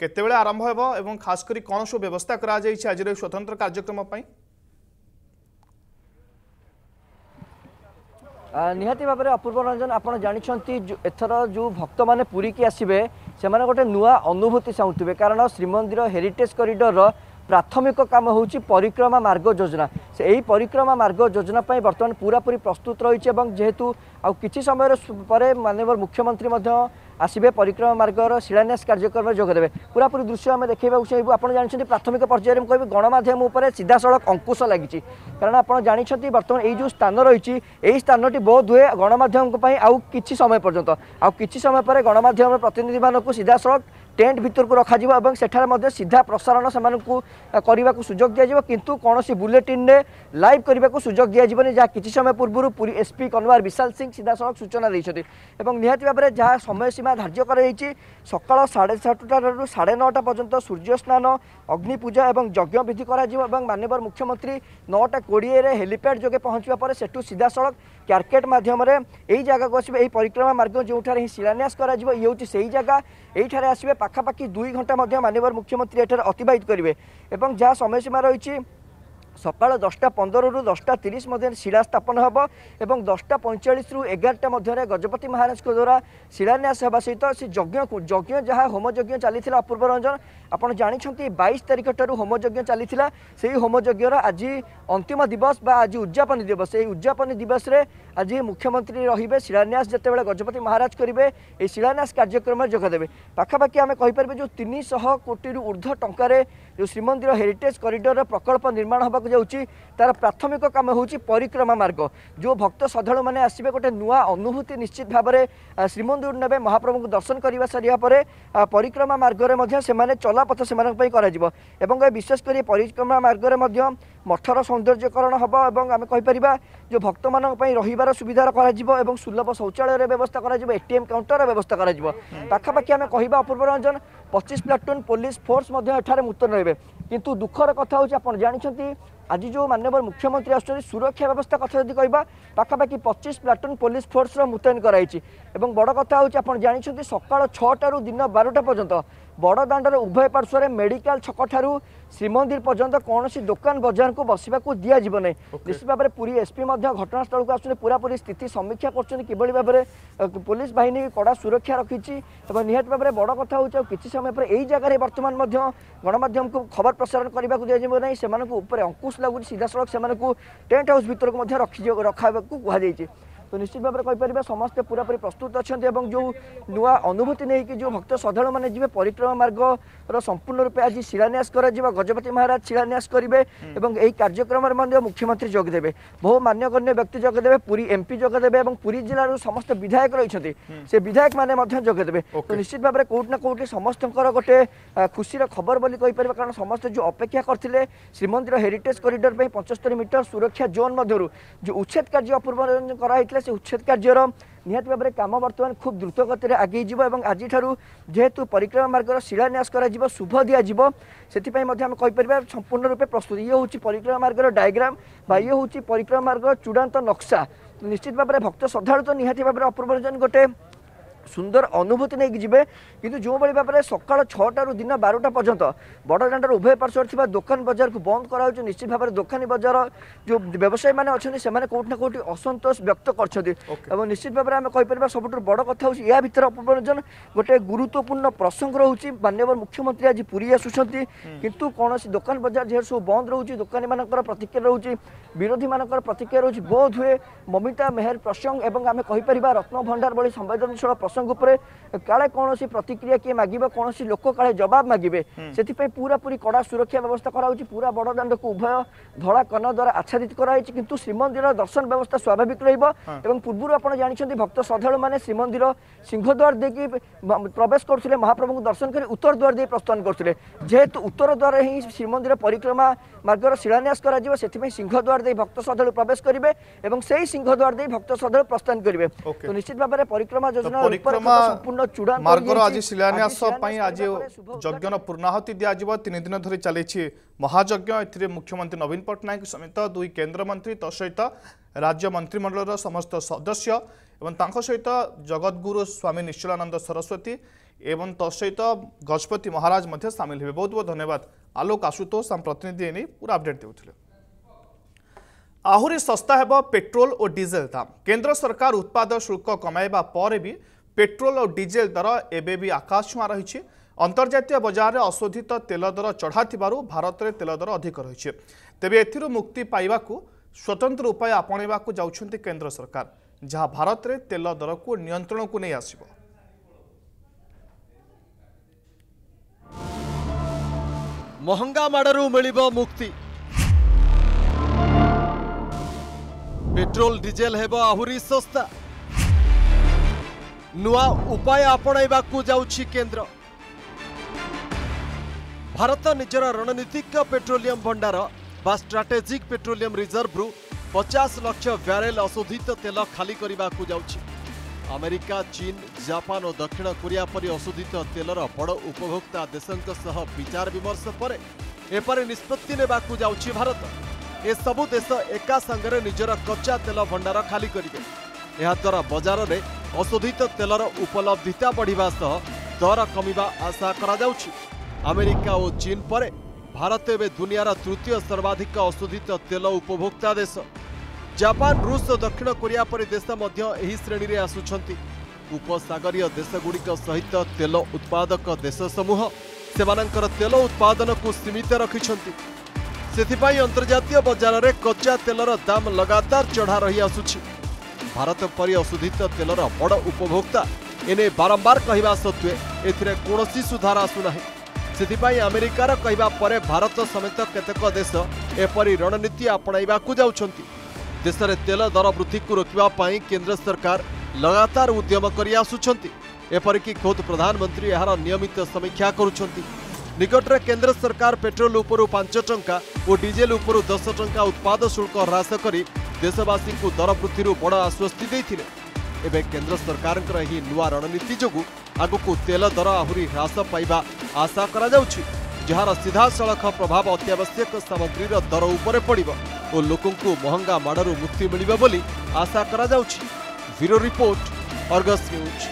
কেতবে আরম্ভ হব এবং খাস করে কোণ সব ব্যবস্থা করা যাই আজ স্বতন্ত্র কার্যক্রম পাই ନିହାତି ଭାବରେ ଅପୂର୍ବ ରଞ୍ଜନ ଆପଣ ଜାଣିଛନ୍ତି ଏଥର ଯେଉଁ ଭକ୍ତମାନେ ପୁରୀକି ଆସିବେ ସେମାନେ ଗୋଟେ ନୂଆ ଅନୁଭୂତି ଚାହୁଁଥିବେ କାରଣ ଶ୍ରୀମନ୍ଦିର ହେରିଟେଜ୍ କରିଡ଼ରର ପ୍ରାଥମିକ କାମ ହେଉଛି ପରିକ୍ରମା ମାର୍ଗ ଯୋଜନା ସେ ଏହି ପରିକ୍ରମା ମାର୍ଗ ଯୋଜନା ପାଇଁ ବର୍ତ୍ତମାନ ପୁରାପୁରି ପ୍ରସ୍ତୁତ ରହିଛି ଏବଂ ଯେହେତୁ ଆଉ କିଛି ସମୟ ପରେ ମାନ୍ୟବର ମୁଖ୍ୟମନ୍ତ୍ରୀ ମଧ୍ୟ আসবে পরিক্রমা মার্গর শিলান্যাস কার্যক্রমে যোগদেবে পুরাপুরি দৃশ্য আমি দেখাইবাকু চাইবু আপনার জাঁচান প্রাথমিক পর্যায়ে কবি গণমাধ্যম উপরে সিধাসলখ অঙ্কুশ লাগিছে কারণ আপনার জাঁচান বর্তমানে এই যে স্থান রয়েছে এই স্থানটি বোধ হুয়ে গণমাধ্যম আউ কিছু সময় পর্যন্ত আছে সময় পরে গণমাধ্যমের প্রতিনিধি মানুষ সিধাসলখ টেন্ট ভিতরক রখা যাব এবং সেখানে মধ্যে সিধা প্রসারণ সে করিবাকু সুযোগ দিয়ে কিন্তু কোনসি বুলেটিনে লাইভ করা সুযোগ দিয়ে যাবনি যা কিছু সময় পূর্বরু পুরী এসপি কনভার বিশাল সিং সিধাসলখ সূচনা দিয়েছেন এবং নিহতি ভাবে যা সময়সীমা ধার্য করা হয়েছে সকাল সাড়ে সাতটার সাড়ে নটা পর্যন্ত সূর্য স্নান অগ্নিপূজা এবং যজ্ঞ বিধি করা এবং মাননীয় মুখ্যমন্ত্রী নটা কোড়িয়ে হেলিপ্যাড যোগে পৌঁছা পরে সেটু সিধাসলখ ক্যারকেট মাধ্যমে এই জায়গাকে আসবে এই পরিক্রমা মার্গ যেঠার শিলান্যাস করা କରାଯିବ ଇଏ ହେଉଛି ସେଇ ଜାଗା ଏଇଠାରେ ଆସିବେ পাখাপাখি দুই ঘন্টা মধ্যে মাননীয় মুখ্যমন্ত্রী এটার অতিবাহিত করবে এবং যা সময়সীমা রয়েছে সকাল দশটা পনেরো দশটা তিরিশ মধ্যে শিলা স্থাপন হব এবং দশটা পঁয়চাশ রু এগারোটা মধ্যে গজপতি মহারাজ দ্বারা শিলান্যাস হওয়া সহ সে যজ্ঞ যজ্ঞ যা হোমযজ্ঞ চাল অপূর্ব রঞ্জন ଆପଣ ଜାଣିଛନ୍ତି ବାଇଶ ତାରିଖ ଠାରୁ ହୋମଯଜ୍ଞ ଚାଲିଥିଲା ସେହି ହୋମଯଜ୍ଞର ଆଜି ଅନ୍ତିମ ଦିବସ ବା ଆଜି ଉଦ୍ଯାପନୀ ଦିବସ ଏହି ଉଦ୍ଯାପନୀ ଦିବସରେ ଆଜି ମୁଖ୍ୟମନ୍ତ୍ରୀ ରହିବେ ଶିଳାନ୍ୟାସ ଯେତେବେଳେ ଗଜପତି ମହାରାଜ କରିବେ ଏହି ଶିଳାନ୍ୟାସ କାର୍ଯ୍ୟକ୍ରମରେ ଯୋଗଦେବେ ପାଖାପାଖି ଆମେ କହିପାରିବେ ଯେଉଁ ତିନିଶହ କୋଟିରୁ ଉର୍ଦ୍ଧ୍ୱ ଟଙ୍କାରେ ଯେଉଁ ଶ୍ରୀମନ୍ଦିର ହେରିଟେଜ୍ କରିଡ଼ରର ପ୍ରକଳ୍ପ ନିର୍ମାଣ ହେବାକୁ ଯାଉଛି ତା'ର ପ୍ରାଥମିକ କାମ ହେଉଛି ପରିକ୍ରମା ମାର୍ଗ ଯେଉଁ ଭକ୍ତ ଶ୍ରଦ୍ଧାଳୁମାନେ ଆସିବେ ଗୋଟେ ନୂଆ ଅନୁଭୂତି ନିଶ୍ଚିତ ଭାବରେ ଶ୍ରୀମନ୍ଦିର ନେବେ ମହାପ୍ରଭୁଙ୍କୁ ଦର୍ଶନ କରିବା ସାରିବା ପରେ ପରିକ୍ରମା ମାର୍ଗରେ ମଧ୍ୟ ସେମାନେ ଚଲ ଚଲାପଥ ସେମାନଙ୍କ ପାଇଁ କରାଯିବ ଏବଂ ଏ ବିଶେଷ କରି ପରିକ୍ରମା ମାର୍ଗରେ ମଧ୍ୟ ମଠର ସୌନ୍ଦର୍ଯ୍ୟକରଣ ହେବ ଏବଂ ଆମେ କହିପାରିବା ଯେ ଭକ୍ତମାନଙ୍କ ପାଇଁ ରହିବାର ସୁବିଧା କରାଯିବ ଏବଂ ସୁଲଭ ଶୌଚାଳୟର ବ୍ୟବସ୍ଥା କରାଯିବ ଏଟିଏମ୍ କାଉଣ୍ଟରର ବ୍ୟବସ୍ଥା କରାଯିବ ପାଖାପାଖି ଆମେ କହିବା ଅପୂର୍ବ ରଞ୍ଜନ ପଚିଶ ପ୍ଲାଟୁନ୍ ପୋଲିସ ଫୋର୍ସ ମଧ୍ୟ ଏଠାରେ ମୁତନ ରହିବେ କିନ୍ତୁ ଦୁଃଖର କଥା ହେଉଛି ଆପଣ ଜାଣିଛନ୍ତି আজি ଯେଉଁ ମାନ୍ୟବର ମୁଖ୍ୟମନ୍ତ୍ରୀ ଆସୁଛନ୍ତି ସୁରକ୍ଷା ବ୍ୟବସ୍ଥା କଥା ଯଦି କହିବା ପାଖାପାଖି ପଚିଶ ପ୍ଲାଟୁନ୍ ପୋଲିସ ଫୋର୍ସର ମୁତୟନ କରାଯାଇଛି ଏବଂ ବଡ଼ କଥା ହେଉଛି ଆପଣ ଜାଣିଛନ୍ତି ସକାଳ ଛଅଟାରୁ ଦିନ ବାରଟା ପର୍ଯ୍ୟନ୍ତ ବଡ଼ଦାଣ୍ଡର ଉଭୟ ପାର୍ଶ୍ୱରେ ମେଡ଼ିକାଲ ଛକଠାରୁ ଶ୍ରୀମନ୍ଦିର ପର୍ଯ୍ୟନ୍ତ କୌଣସି ଦୋକାନ ବଜାରକୁ ବସିବାକୁ ଦିଆଯିବ ନାହିଁ ନିଶ୍ଚିତ ଭାବରେ ପୁରୀ ଏସ୍ପି ମଧ୍ୟ ଘଟଣାସ୍ଥଳକୁ ଆସୁଛନ୍ତି ପୁରାପୁରି ସ୍ଥିତି ସମୀକ୍ଷା କରୁଛନ୍ତି କିଭଳି ଭାବରେ ପୋଲିସ ବାହିନୀ କଡ଼ା ସୁରକ୍ଷା ରଖିଛି ଏବଂ ନିହାତି ଭାବରେ ବଡ଼ କଥା ହେଉଛି ଆଉ କିଛି ସମୟ ପରେ ଏଇ ଜାଗାରେ ବର୍ତ୍ତମାନ ମଧ୍ୟ ଗଣମାଧ୍ୟମକୁ ଖବର ପ୍ରସାରଣ କରିବାକୁ ଦିଆଯିବ ନାହିଁ ସେମାନଙ୍କୁ ଉପରେ ଅଙ୍କୁଶ ଲାଗୁଛି ସିଧାସଳଖ ସେମାନଙ୍କୁ ଟେଣ୍ଟ ହାଉସ୍ ଭିତରକୁ ମଧ୍ୟ ରଖି ରଖାବାକୁ କୁହାଯାଇଛି তো নিশ্চিত ভাবে কইপারা সমস্তে পুরাপুরি প্রস্তুত অনেক এবং যে নূয়া অনুভূতি নেই যে ভক্ত শ্রদ্ধাড়ু মানে যাবে পরিক্রমা মার্গর সম্পূর্ণ রূপে আজ শিলান্যাস করা গজপতি মহারাজ শিলান্যাস করবে এবং এই কার্যক্রমের মধ্যে মুখ্যমন্ত্রী যোগদেবে বহু মান্যগণ্য ব্যক্তি যোগদেবে পুরী এমপি যোগদেবে এবং পুরী জেলার সমস্ত বিধায়ক রয়েছেন সে বিধায়ক মানে যোগদেবে তো নিশ্চিত ভাবে কোটি না কোটি সমস্ত গোটে খুশির খবর বলে কইপার কারণ সমস্ত যে অপেক্ষা করলে শ্রীমন্দির হেরিটেজ করিডর পঞ্চস্তরি মিটর সুরক্ষা জোন মধ্যে যে উচ্ছেদ কার্য অপূর্ব করা হয়েছিল ରହିଥିଲା ସେ ଉଚ୍ଛେଦ କାର୍ଯ୍ୟର ନିହାତି ଭାବରେ କାମ ବର୍ତ୍ତମାନ ଖୁବ୍ ଦ୍ରୁତଗତିରେ ଗତିରେ ଆଗେଇ ଯିବ ଏବଂ ଆଜିଠାରୁ ଯେହେତୁ ପରିକ୍ରମା ମାର୍ଗର ଶିଳାନ୍ୟାସ କରାଯିବ ଶୁଭ ଦିଆଯିବ ସେଥିପାଇଁ ମଧ୍ୟ ଆମେ କହିପାରିବା ସମ୍ପୂର୍ଣ୍ଣ ରୂପେ ପ୍ରସ୍ତୁତ ଇଏ ହେଉଛି ପରିକ୍ରମା ମାର୍ଗର ଡାୟଗ୍ରାମ ବା ଇଏ ହେଉଛି ପରିକ୍ରମା ମାର୍ଗର ଚୂଡ଼ାନ୍ତ ନକ୍ସା ନିଶ୍ଚିତ ଭାବରେ ଭକ୍ତ ଶ୍ରଦ୍ଧାଳୁ ତ ନିହାତି ଭାବରେ ଅପୂର୍ବ ରଞ୍ଜନ ଗୋଟେ সুন্দর অনুভূতি নেই যাবে কিন্তু যেভাবে ভাবে সকাল ছটার দিন বারোটা পর্যন্ত বড়দাণ্ডার উভয় পার্শ্বরে থাকা দোকান বজারকে বন্ধ করা হচ্ছে নিশ্চিত ভাবে দোকানী বজার যে ব্যবসায়ী মানে অনেক সে কোটি না কোটি অসন্তোষ ব্যক্ত করছেন এবং নিশ্চিত ভাবে আমি কেপার সবুঠ বড় কথা হচ্ছে ইয়া ভিতরে অপমনোজন গোটে গুরুত্বপূর্ণ প্রসঙ্গ রয়েছে মানব মুখ্যমন্ত্রী আজ পুরী আসুচার কিন্তু কৌশি দোকান বজার যেহেতু সব বন্ধ রয়েছে দোকানী মানুষ প্রতিক্রিয়া রয়েছে বিরোধী মানুষ প্রতিক্রিয়া রয়েছে বোধ হুয়ে মমিতা মেহের প্রসঙ্গ এবং আমি কেপার রত্ন ভণ্ডার ভি সংবেদনশীল প্রসঙ্গ ପ୍ରସଙ୍ଗ ଉପରେ କାଳେ କୌଣସି ପ୍ରତିକ୍ରିୟା କିଏ ମାଗିବ କୌଣସି ଲୋକ କାଳେ ଜବାବ ମାଗିବେ ସେଥିପାଇଁ ପୁରାପୁରି କଡ଼ା ସୁରକ୍ଷା ବ୍ୟବସ୍ଥା କରାଯାଉଛି ପୁରା ବଡ଼ ଦାଣ୍ଡକୁ ଉଭୟ ଧଳା କନ ଦ୍ୱାରା ଆଚ୍ଛାଦିତ କରାଯାଇଛି କିନ୍ତୁ ଶ୍ରୀମନ୍ଦିରର ଦର୍ଶନ ବ୍ୟବସ୍ଥା ସ୍ୱାଭାବିକ ରହିବ ଏବଂ ପୂର୍ବରୁ ଆପଣ ଜାଣିଛନ୍ତି ଭକ୍ତ ଶ୍ରଦ୍ଧାଳୁମାନେ ଶ୍ରୀମନ୍ଦିର ସିଂହଦ୍ୱାର ଦେଇକି ପ୍ରବେଶ କରୁଥିଲେ ମହାପ୍ରଭୁଙ୍କୁ ଦର୍ଶନ କରି ଉତ୍ତର ଦ୍ୱାର ଦେଇ ପ୍ରସ୍ଥାନ କରୁଥିଲେ ଯେହେତୁ ଉତ୍ତର ଦ୍ୱାର ହିଁ ଶ୍ରୀମନ୍ଦିର ପରିକ୍ରମା ମାର୍ଗର ଶିଳାନ୍ୟାସ କରାଯିବ ସେଥିପାଇଁ ସିଂହଦ୍ୱାର ଦେଇ ଭକ୍ତ ଶ୍ରଦ୍ଧାଳୁ ପ୍ରବେଶ କରିବେ ଏବଂ ସେହି ସିଂହଦ୍ୱାର ଦେଇ ଭକ୍ତ ଶ୍ରଦ୍ଧାଳୁ ପ୍ରସ୍ଥାନ କରିବେ ତ ନିଶ୍ଚିତ ଭାବରେ ପରିକ୍ରମା ଯୋଜନା ସମ୍ପୂର୍ଣ୍ଣ ଚୂଡ଼ାନ୍ତ ମାର୍ଗର ଆଜି ଶିଳାନ୍ୟାସ ପାଇଁ ଆଜି ଯଜ୍ଞର ପୂର୍ଣ୍ଣାହୁତି ଦିଆଯିବ ତିନି ଦିନ ଧରି ଚାଲିଛି ମହାଯଜ୍ଞ ଏଥିରେ ମୁଖ୍ୟମନ୍ତ୍ରୀ ନବୀନ ପଟ୍ଟନାୟକ ସମେତ ଦୁଇ କେନ୍ଦ୍ରମନ୍ତ୍ରୀ ତୋ ସହିତ ରାଜ୍ୟ ମନ୍ତ୍ରିମଣ୍ଡଳର ସମସ୍ତ ସଦସ୍ୟ ଏବଂ ତାଙ୍କ ସହିତ ଜଗଦ୍ଗୁରୁ ସ୍ୱାମୀ ନିଶ୍ଚଳାନନ୍ଦ ସରସ୍ୱତୀ এবং তৎসহিত গজপতি মহারাজ মধ্যে সামিল হবে বহুত বহুত ধন্যবাদ আলোক আশুতোষ আম প্রতিনিধি এনে পুরো আপডেট দেউলে আহরি সস্তা হব পেট্রোল ও ডিজেল দাম কেন্দ্র সরকার উৎপাদ শুল্ক কমাইবা পরে বি পেট্রোল ও ডিজেল দর এবে বি আকাশ ছুঁয়া রয়েছে ଅନ୍ତର୍ଜାତୀୟ ବଜାରରେ ଅଶୋଧିତ ତେଲ ଦର ଚଢ଼ା ଥିବାରୁ ଭାରତରେ ତେଲ ଦର ଅଧିକ ରହିଛି ତେବେ ଏଥିରୁ ମୁକ୍ତି ପାଇବାକୁ ସ୍ୱତନ୍ତ୍ର ଉପାୟ ଆପଣେଇବାକୁ ଯାଉଛନ୍ତି କେନ୍ଦ୍ର ସରକାର ଯାହା ଭାରତରେ ତେଲ ଦରକୁ ନିୟନ୍ତ୍ରଣକୁ নিয়ে আসবে ମହଙ୍ଗା ମାଡ଼ରୁ ମିଳିବ ମୁକ୍ତି ପେଟ୍ରୋଲ ଡିଜେଲ ହେବ ଆହୁରି ଶସ୍ତା ନୂଆ ଉପାୟ ଆପଣାଇବାକୁ ଯାଉଛି କେନ୍ଦ୍ର ଭାରତ ନିଜର ରଣନୀତିଜ୍ଞ ପେଟ୍ରୋଲିୟମ ଭଣ୍ଡାର ବା ଷ୍ଟ୍ରାଟେଜିକ୍ ପେଟ୍ରୋଲିୟମ ରିଜର୍ଭରୁ ପଚାଶ ଲକ୍ଷ ବ୍ୟାରେଲ ଅଶୋଧିତ ତେଲ ଖାଲି କରିବାକୁ ଯାଉଛି ଆମେରିକା ଚୀନ୍ ଜାପାନ ଓ ଦକ୍ଷିଣ କୋରିଆ ପରି ଅଶୋଧିତ ତେଲର ବଡ଼ ଉପଭୋକ୍ତା ଦେଶଙ୍କ ସହ ବିଚାର ବିମର୍ଶ ପରେ ଏପରି ନିଷ୍ପତ୍ତି ନେବାକୁ ଯାଉଛି ଭାରତ ଏସବୁ ଦେଶ ଏକା ସାଙ୍ଗରେ ନିଜର କଞ୍ଚା ତେଲ ଭଣ୍ଡାର ଖାଲି କରିବେ ଏହାଦ୍ୱାରା ବଜାରରେ ଅଶୋଧିତ ତେଲର ଉପଲବ୍ଧିତା ବଢ଼ିବା ସହ ଦର କମିବା ଆଶା କରାଯାଉଛି ଆମେରିକା ଓ ଚୀନ୍ ପରେ ଭାରତ ଏବେ ଦୁନିଆର ତୃତୀୟ ସର୍ବାଧିକ ଅଶୋଧିତ ତେଲ ଉପଭୋକ୍ତା ଦେଶ ଜାପାନ ରୁଷ ଓ ଦକ୍ଷିଣ କୋରିଆ ପରି ଦେଶ ମଧ୍ୟ ଏହି ଶ୍ରେଣୀରେ ଆସୁଛନ୍ତି ଉପସାଗରୀୟ ଦେଶଗୁଡ଼ିକ ସହିତ ତେଲ ଉତ୍ପାଦକ ଦେଶ ସମୂହ ସେମାନଙ୍କର ତେଲ ଉତ୍ପାଦନକୁ ସୀମିତ ରଖିଛନ୍ତି ସେଥିପାଇଁ ଅନ୍ତର୍ଜାତୀୟ ବଜାରରେ କଚା ତେଲର ଦାମ ଲଗାତାର ଚଢ଼ା ରହିଆସୁଛି ଭାରତ ପରି ଅଶୋଧିତ ତେଲର ବଡ଼ ଉପଭୋକ୍ତା ଏନେଇ ବାରମ୍ବାର କହିବା ସତ୍ତ୍ୱେ ଏଥିରେ କୌଣସି ସୁଧାର ଆସୁନାହିଁ ସେଥିପାଇଁ ଆମେରିକାର କହିବା ପରେ ଭାରତ ସମେତ କେତେକ ଦେଶ ଏପରି ରଣନୀତି ଆପଣାଇବାକୁ ଯାଉଛନ୍ତି ଦେଶରେ ତେଲ ଦର ବୃଦ୍ଧିକୁ ରୋକିବା ପାଇଁ କେନ୍ଦ୍ର ସରକାର ଲଗାତାର ଉଦ୍ୟମ କରି ଆସୁଛନ୍ତି ଏପରିକି ଖୋଦ୍ ପ୍ରଧାନମନ୍ତ୍ରୀ ଏହାର ନିୟମିତ ସମୀକ୍ଷା କରୁଛନ୍ତି ନିକଟରେ କେନ୍ଦ୍ର ସରକାର ପେଟ୍ରୋଲ ଉପରୁ ପାଞ୍ଚ ଟଙ୍କା ଓ ଡିଜେଲ ଉପରୁ ଦଶ ଟଙ୍କା ଉତ୍ପାଦ ଶୁଳ୍କ ହ୍ରାସ କରି ଦେଶବାସୀଙ୍କୁ ଦର ବୃଦ୍ଧିରୁ ବଡ଼ ଆଶ୍ୱସ୍ତି ଦେଇଥିଲେ ଏବେ କେନ୍ଦ୍ର ସରକାରଙ୍କର ଏହି ନୂଆ ରଣନୀତି ଯୋଗୁଁ ଆଗକୁ ତେଲ ଦର ଆହୁରି ହ୍ରାସ ପାଇବା ଆଶା କରାଯାଉଛି ଯାହାର ସିଧାସଳଖ ପ୍ରଭାବ ଅତ୍ୟାବଶ୍ୟକ ସାମଗ୍ରୀର ଦର ଉପରେ ପଡ଼ିବ ଓ ଲୋକଙ୍କୁ ମହଙ୍ଗା ମାଡ଼ରୁ ମୁକ୍ତି ମିଳିବ ବୋଲି ଆଶା କରାଯାଉଛି ବ୍ୟୁରୋ ରିପୋର୍ଟ ଅର୍ଗସ୍ ନ୍ୟୁଜ୍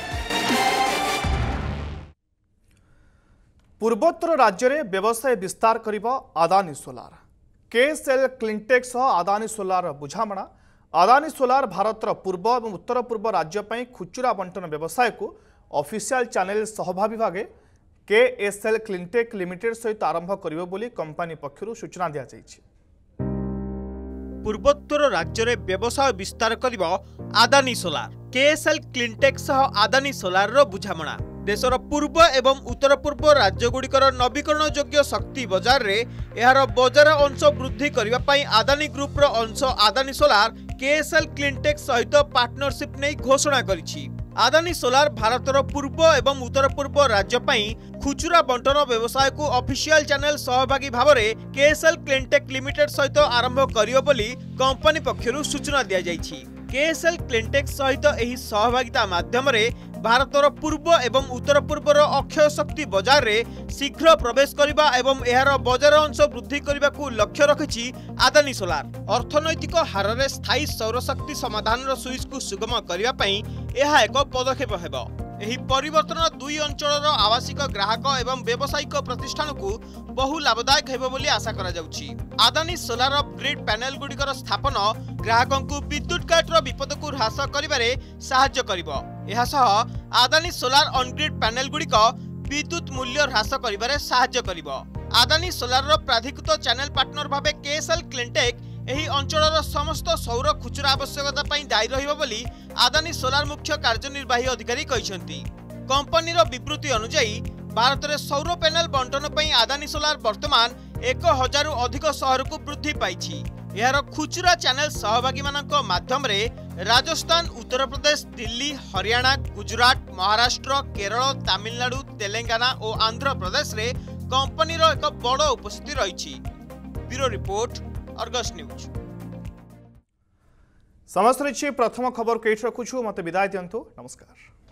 ପୂର୍ବୋତ୍ତର ରାଜ୍ୟରେ ବ୍ୟବସାୟ ବିସ୍ତାର କରିବ ଆଦାନୀ ସୋଲାର କେଏସ୍ଏଲ୍ କ୍ଲିଣ୍ଟେକ୍ ସହ ଆଦାନୀ ସୋଲାର ବୁଝାମଣା ଆଦାନୀ ସୋଲାର ଭାରତର ପୂର୍ବ ଏବଂ ଉତ୍ତର ପୂର୍ବ ରାଜ୍ୟ ପାଇଁ ଖୁଚୁରା ବଣ୍ଟନ ବ୍ୟବସାୟକୁ ଅଫିସିଆଲ ଚ୍ୟାନେଲ ସହଭାଗୀ ଭାବେ କେଏସ୍ଏଲ୍ କ୍ଲିଣ୍ଟେକ୍ ଲିମିଟେଡ୍ ସହିତ ଆରମ୍ଭ କରିବ ବୋଲି କମ୍ପାନୀ ପକ୍ଷରୁ ସୂଚନା ଦିଆଯାଇଛି ପୂର୍ବୋତ୍ତର ରାଜ୍ୟରେ ବ୍ୟବସାୟ ବିସ୍ତାର କରିବ ଆଦାନୀ ସୋଲାର କେଏସ୍ଏଲ୍ କ୍ଲିଣ୍ଟେକ୍ ସହ ଆଦାନୀ ସୋଲାରର ବୁଝାମଣା ଦେଶର ପୂର୍ବ ଏବଂ ଉତ୍ତର ପୂର୍ବ ରାଜ୍ୟଗୁଡ଼ିକର ନବୀକରଣ ଯୋଗ୍ୟ ଶକ୍ତି ବଜାରରେ ଏହାର ବଜାର ଅଂଶ ବୃଦ୍ଧି କରିବା ପାଇଁ ଆଦାନୀ ଗ୍ରୁପ୍ର ଅଂଶ ଆଦାନୀ ସୋଲାର କେଏସ୍ଏଲ୍ କ୍ଲିଣ୍ଟେକ୍ ସହିତ ପାର୍ଟନରସିପ୍ ନେଇ ଘୋଷଣା କରିଛି আদানী সোলার ভারতের পূর্ব এবং উত্তর পূর্ব ରାଜ୍ୟ ପାଇଁ খুচুরা বণ্টন ব্যবসায়কু অফিসিয়াল চ্যানেল সহভাগী ভাবে কেএসএল ক্লিনটেক লিমিটেড সহিত আরম্ভ করিব বলি কোম্পানি পক্ষর সূচনা দিয়া দিয়াযাইছি কেএসএল ক্লিনটেক সহিত এই সহভাগিতা মাধ্যমে ଭାରତର ପୂର୍ବ ଏବଂ ଉତ୍ତର ପୂର୍ବର ଅକ୍ଷୟ ଶକ୍ତି ବଜାରରେ ଶୀଘ୍ର ପ୍ରବେଶ କରିବା ଏବଂ ଏହାର ବଜାର ଅଂଶ ବୃଦ୍ଧି କରିବାକୁ ଲକ୍ଷ୍ୟ ରଖିଛି ଆଦାନୀ ସୋଲାର ଅର୍ଥନୈତିକ ହାରରେ ସ୍ଥାୟୀ ସୌରଶକ୍ତି ସମାଧାନର ସୁଇଚକୁ ସୁଗମ କରିବା ପାଇଁ ଏହା ଏକ ପଦକ୍ଷେପ ହେବ ଏହି ପରିବର୍ତ୍ତନ ଦୁଇ ଅଞ୍ଚଳର ଆବାସିକ ଗ୍ରାହକ ଏବଂ ବ୍ୟବସାୟିକ ପ୍ରତିଷ୍ଠାନକୁ ବହୁ ଲାଭଦାୟକ ହେବ ବୋଲି ଆଶା କରାଯାଉଛି ଆଦାନୀ ସୋଲାର ଗ୍ରିଡ୍ ପ୍ୟାନେଲଗୁଡ଼ିକର ସ୍ଥାପନ ଗ୍ରାହକଙ୍କୁ ବିଦ୍ୟୁତ କାଟର ବିପଦକୁ ହ୍ରାସ କରିବାରେ ସାହାଯ୍ୟ କରିବ ଏହାସହ ଆଦାନୀ ସୋଲାର ଅନଗ୍ରିଡ୍ ପ୍ୟାନେଲଗୁଡ଼ିକ ବିଦ୍ୟୁତ ମୂଲ୍ୟ ହ୍ରାସ କରିବାରେ ସାହାଯ୍ୟ କରିବ ଆଦାନୀ ସୋଲାରର ପ୍ରାଧିକୃତ ଚ୍ୟାନେଲ ପାର୍ଟନର ଭାବେ କେଏସ୍ଏଲ୍ କ୍ଲିଣ୍ଟେକ୍ ଏହି ଅଞ୍ଚଳର ସମସ୍ତ ସୌର ଖୁଚୁରା ଆବଶ୍ୟକତା ପାଇଁ ଦାୟୀ ରହିବ ବୋଲି ଆଦାନୀ ସୋଲାର ମୁଖ୍ୟ କାର୍ଯ୍ୟନିର୍ବାହୀ ଅଧିକାରୀ କହିଛନ୍ତି କମ୍ପାନୀର ବିବୃତ୍ତି ଅନୁଯାୟୀ ଭାରତରେ ସୌର ପ୍ୟାନେଲ ବଣ୍ଟନ ପାଇଁ ଆଦାନୀ ସୋଲାର ବର୍ତ୍ତମାନ ଏକ ହଜାରରୁ ଅଧିକ ସହରକୁ ବୃଦ୍ଧି ପାଇଛି ଏହାର ଖୁଚୁରା ଚ୍ୟାନେଲ ସହଭାଗୀମାନଙ୍କ ମାଧ୍ୟମରେ ରାଜସ୍ଥାନ ଉତ୍ତରପ୍ରଦେଶ ଦିଲ୍ଲୀ ହରିୟାଣା ଗୁଜରାଟ ମହାରାଷ୍ଟ୍ର କେରଳ ତାମିଲନାଡୁ ତେଲେଙ୍ଗାନା ଓ ଆନ୍ଧ୍ରପ୍ରଦେଶରେ କମ୍ପାନୀର ଏକ ବଡ଼ ଉପସ୍ଥିତି ରହିଛି ବ୍ୟୁରୋ ରିପୋର୍ଟ अर्गस न्यूज समस्त प्रथम खबर कई रखु मत विदाय दिंतु नमस्कार